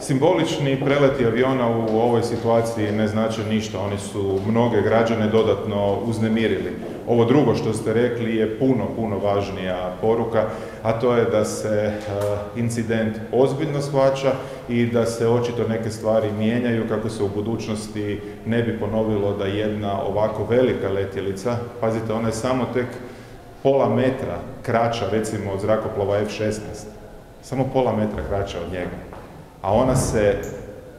Simbolični preleti aviona u ovoj situaciji ne znače ništa, oni su mnoge građane dodatno uznemirili. Ovo drugo što ste rekli je puno, puno važnija poruka, a to je da se e, incident ozbiljno shvaća i da se očito neke stvari mijenjaju kako se u budućnosti ne bi ponovilo da jedna ovako velika letjelica, pazite ona je samo tek pola metra kraća recimo od zrakoplova F-16, samo pola metra kraća od njega a ona se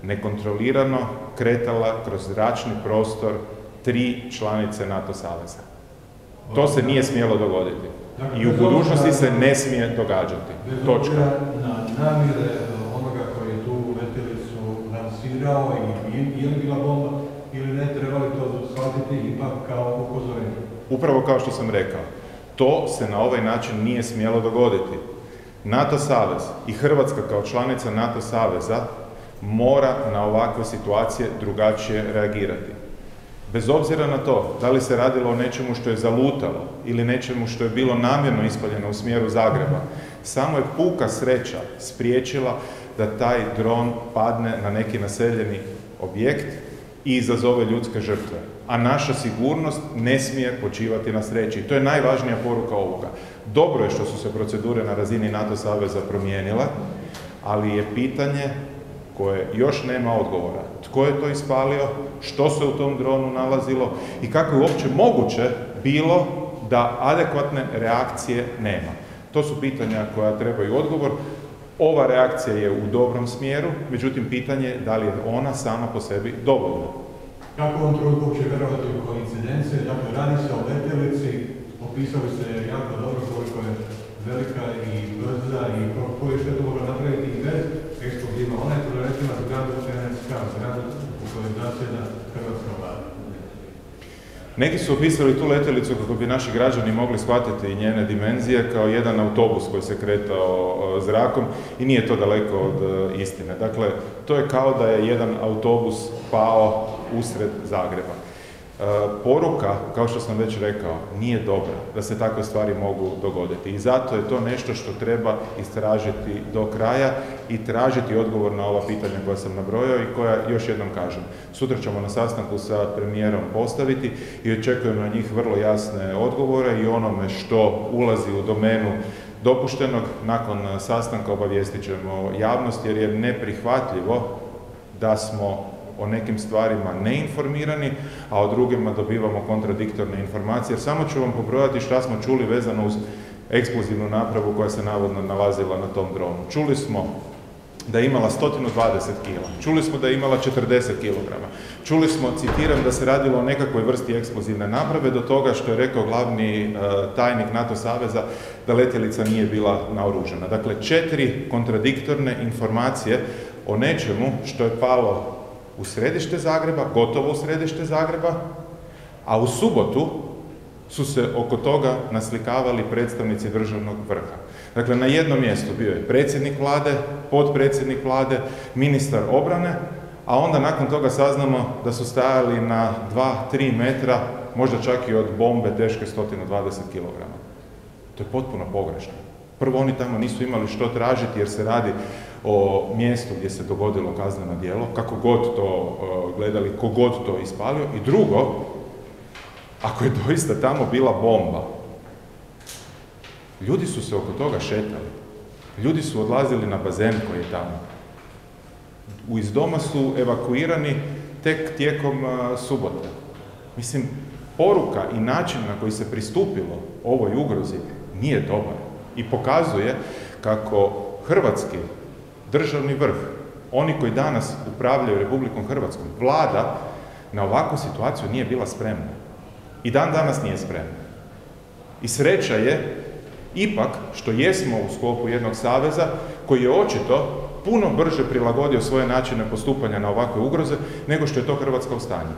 nekontrolirano kretala kroz zračni prostor tri članice NATO saveza. To se nije smjelo dogoditi. I u budućnosti se ne smije događati. Točka. na namjere onoga koji je tu letjelicu lansirao i je li bila bomba ili ne, trebali to shvatiti ipak kao upozorenje. Upravo kao što sam rekao. To se na ovaj način nije smjelo dogoditi. NATO savez i Hrvatska kao članica NATO saveza mora na ovakve situacije drugačije reagirati. Bez obzira na to da li se radilo o nečemu što je zalutalo ili nečemu što je bilo namjerno ispaljeno u smjeru Zagreba, samo je puka sreća spriječila da taj dron padne na neki naseljeni objekt i izazove ljudske žrtve. A naša sigurnost ne smije počivati na sreći. To je najvažnija poruka ovoga. Dobro je što su se procedure na razini NATO saveza promijenile, ali je pitanje koje još nema odgovora. Tko je to ispalio, što se u tom dronu nalazilo i kako je uopće moguće bilo da adekvatne reakcije nema. To su pitanja koja trebaju odgovor. Ova reakcija je u dobrom smjeru, međutim pitanje je da li je ona sama po sebi dovoljna. Kako on trenutku uopće vjerovati u koincidencije? Dakle, radi se o letjelici, opisali ste jako dobro koliko je velika i brza i koje sve to napraviti i bez eksplozivno. Ona je to recimo zgradu NSK, zgradu u kojoj zasjeda Hrvatska vlada. Neki su opisali tu letjelicu kako bi naši građani mogli shvatiti njene dimenzije kao jedan autobus koji se kretao zrakom i nije to daleko od e, istine. Dakle, to je kao da je jedan autobus pao usred Zagreba. E, poruka, kao što sam već rekao, nije dobra da se takve stvari mogu dogoditi. I zato je to nešto što treba istražiti do kraja i tražiti odgovor na ova pitanja koja sam nabrojao i koja, još jednom kažem, sutra ćemo na sastanku sa premijerom postaviti i očekujemo na njih vrlo jasne odgovore i onome što ulazi u domenu dopuštenog, nakon sastanka obavijestit ćemo javnost jer je neprihvatljivo da smo o nekim stvarima neinformirani, a o drugima dobivamo kontradiktorne informacije. Samo ću vam pobrojati šta smo čuli vezano uz eksplozivnu napravu koja se navodno nalazila na tom dronu. Čuli smo da je imala 120 kg. Čuli smo da je imala 40 kg. Čuli smo, citiram, da se radilo o nekakvoj vrsti eksplozivne naprave do toga što je rekao glavni e, tajnik NATO saveza da letjelica nije bila naoružana. Dakle, četiri kontradiktorne informacije o nečemu što je palo u središte Zagreba, gotovo u središte Zagreba, a u subotu su se oko toga naslikavali predstavnici državnog vrha. Dakle, na jednom mjestu bio je predsjednik vlade, potpredsjednik vlade, ministar obrane, a onda nakon toga saznamo da su stajali na 2-3 metra, možda čak i od bombe teške 120 kg. To je potpuno pogrešno. Prvo, oni tamo nisu imali što tražiti jer se radi o mjestu gdje se dogodilo kazneno djelo, kako god to e, gledali, god to ispalio. I drugo, ako je doista tamo bila bomba, ljudi su se oko toga šetali. Ljudi su odlazili na bazen koji je tamo. U iz doma su evakuirani tek tijekom e, subote. Mislim, poruka i način na koji se pristupilo ovoj ugrozi nije dobar i pokazuje kako hrvatski državni vrh, oni koji danas upravljaju Republikom Hrvatskom, vlada na ovakvu situaciju nije bila spremna. I dan danas nije spremna. I sreća je ipak što jesmo u sklopu jednog saveza koji je očito puno brže prilagodio svoje načine postupanja na ovakve ugroze nego što je to Hrvatska u stanju.